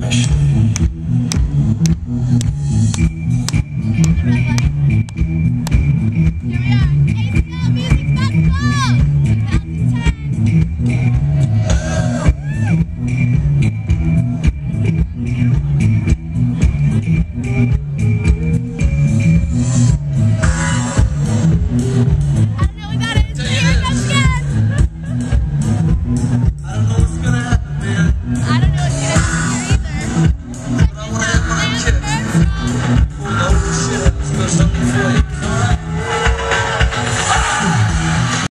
I should was.